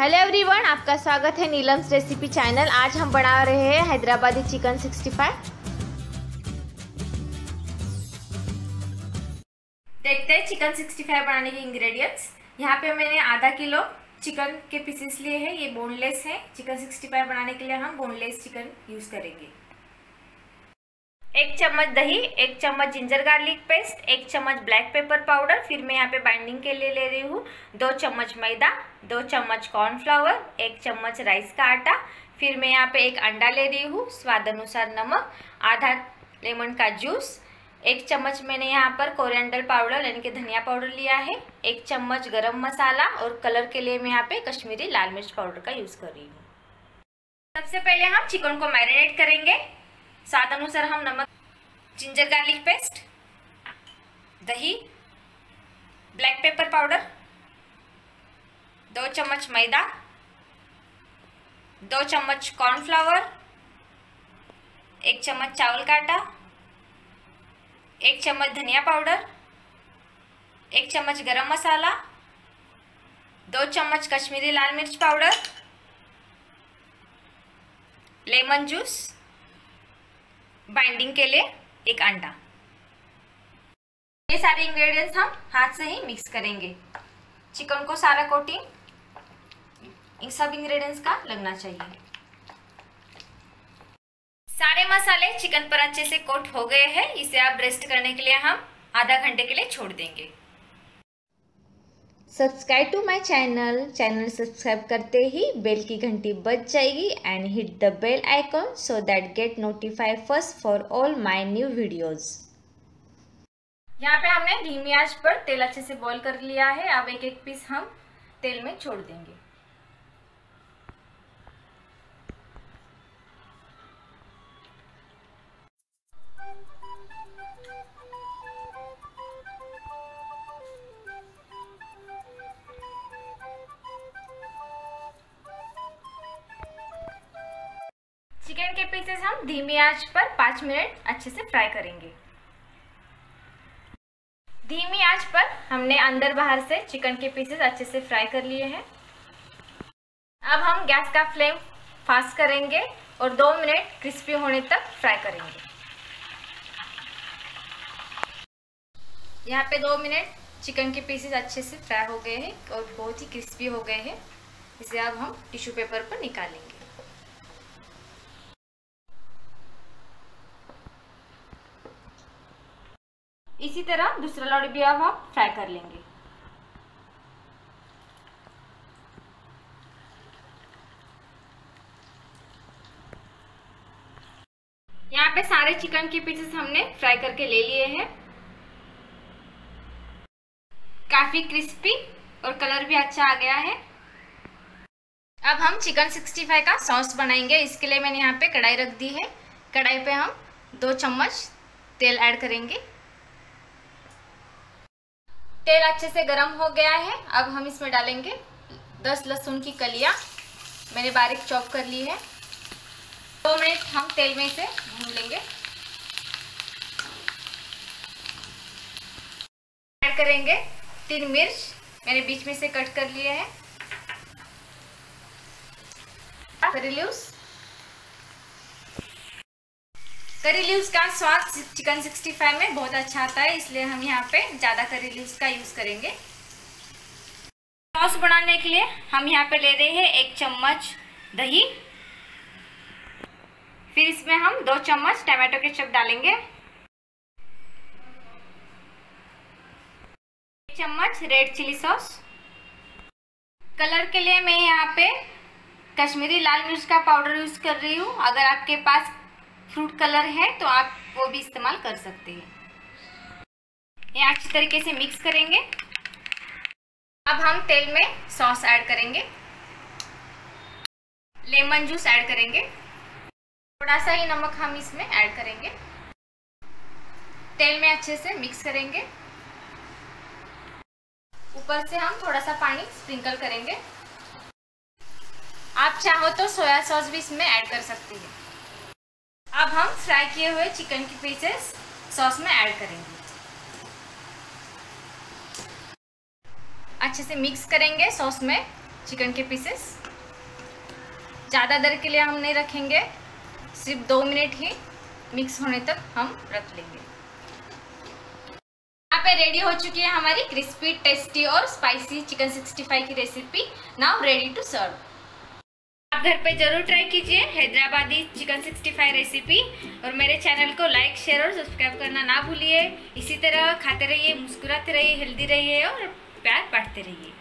Hello everyone आपका स्वागत है नीलम्स रेसिपी चैनल आज हम बना रहे हैं हैदराबादी चिकन 65 देखते हैं चिकन 65 बनाने के इंग्रेडिएंट्स यहाँ पे मैंने आधा किलो चिकन के पीसेस लिए हैं, ये बोनलेस है। चिकन 65 बनाने के लिए हम बोनलेस चिकन यूज़ करेंगे। एक चम्मच दही, एक चम्मच जिंजर गार्लिक पेस्ट एक चम्मच ब्लैक पेपर पाउडर फिर मैं यहाँ पे बाइंडिंग के लिए ले रही हूँ। दो चम्मच मैदा, दो चम्मच कॉर्नफ्लावर एक चम्मच राइस का आटा, फिर मैं यहाँ पे एक अंडा ले रही हूँ, स्वाद अनुसार नमक, आधा लेमन का जूस एक चम्मच मैंने यहाँ पर कोरिएंडर पाउडर यानी कि धनिया पाउडर लिया है, एक चम्मच गरम मसाला और कलर के लिए मैं यहाँ पे कश्मीरी लाल मिर्च पाउडर का यूज़ कर रही हूँ। सबसे पहले हम चिकन को मैरिनेट करेंगे। स्वाद अनुसार हम नमक जिंजर गार्लिक पेस्ट दही ब्लैक पेपर पाउडर दो चम्मच मैदा, दो चम्मच कॉर्नफ्लावर एक चम्मच चावल का आटा एक चम्मच धनिया पाउडर एक चम्मच गरम मसाला, दो चम्मच कश्मीरी लाल मिर्च पाउडर लेमन जूस बाइंडिंग के लिए एक अंडा। ये सारे इंग्रेडिएंट्स हम हाथ से ही मिक्स करेंगे। चिकन को सारा कोटिंग इन सब इंग्रेडिएंट्स का लगना चाहिए। सारे मसाले चिकन पर अच्छे से कोट हो गए हैं। इसे आप रेस्ट करने के लिए हम आधा घंटे के लिए छोड़ देंगे। Subscribe to my channel. Channel subscribe करते ही बेल की घंटी बज जाएगी and hit the bell icon so that get notify first for all my new videos यहाँ पे हमने धीमी आँच पर तेल अच्छे से बॉईल कर लिया है। अब एक एक पीस हम तेल में छोड़ देंगे। के पीसेस हम धीमी आँच पर पाँच मिनट अच्छे से फ्राई करेंगे। धीमी आँच पर हमने अंदर बाहर से चिकन के पीसेस अच्छे से फ्राई कर लिए हैं। अब हम गैस का फ्लेम फास्ट करेंगे और दो मिनट क्रिस्पी होने तक फ्राई करेंगे। यहाँ पे दो मिनट चिकन के पीसेस अच्छे से फ्राई हो गए हैं और बहुत ही क्रिस्पी हो गए हैं। इसे अब हम टिश्यू पेपर पर निकालेंगे। इसी तरह दूसरा लौड़ी भी अब हम फ्राई कर लेंगे। यहाँ पे सारे चिकन के पीसेस हमने फ्राई करके ले लिए हैं। काफ़ी क्रिस्पी और कलर भी अच्छा आ गया है। अब हम चिकन 65 का सॉस बनाएँगे। इसके लिए मैंने यहाँ पे कढ़ाई रख दी है। कढ़ाई पे हम दो चम्मच तेल ऐड करेंगे। तेल अच्छे से गर्म हो गया है। अब हम इसमें डालेंगे दस लहसुन की कलियाँ। मैंने बारीक चॉप कर ली है। दो मिनट हम तेल में इसे भून लेंगे। ऐड करेंगे तीन मिर्च। मैंने बीच में से कट कर लिए हैं। करी लीव्स करी लीव्स का स्वाद चिकन 65 में बहुत अच्छा आता है, इसलिए हम यहाँ पे ज़्यादा करी लीव्स का यूज़ करेंगे। सॉस बनाने के लिए हम यहाँ पे ले रहे हैं एक चम्मच दही। फिर इसमें हम दो चम्मच टमाटो के चप डालेंगे। एक चम्मच रेड चिली सॉस कलर के लिए मैं यहाँ पे कश्मीरी लाल मिर्च का पाउडर यूज़ कर रही हूँ। अगर आपके पास फ्रूट कलर है तो आप वो भी इस्तेमाल कर सकते हैं। ये अच्छी तरीके से मिक्स करेंगे। अब हम तेल में सॉस ऐड करेंगे। लेमन जूस ऐड करेंगे। थोड़ा सा ही नमक हम इसमें ऐड करेंगे। तेल में अच्छे से मिक्स करेंगे। ऊपर से हम थोड़ा सा पानी स्प्रिंकल करेंगे। आप चाहो तो सोया सॉस भी इसमें ऐड कर सकते हैं। अब हम फ्राई किए हुए चिकन के पीसेस सॉस में ऐड करेंगे। अच्छे से मिक्स करेंगे सॉस में चिकन के पीसेस ज़्यादा देर के लिए हम नहीं रखेंगे, सिर्फ़ दो मिनट ही मिक्स होने तक हम रख लेंगे। यहाँ पे रेडी हो चुकी है हमारी क्रिस्पी टेस्टी और स्पाइसी चिकन 65 की recipe now ready to serve घर पे ज़रूर ट्राई कीजिए, हैदराबादी चिकन 65 रेसिपी और मेरे चैनल को लाइक शेयर और सब्सक्राइब करना ना भूलिए। इसी तरह खाते रहिए, मुस्कुराते रहिए हेल्दी रहिए और प्यार बांटते रहिए।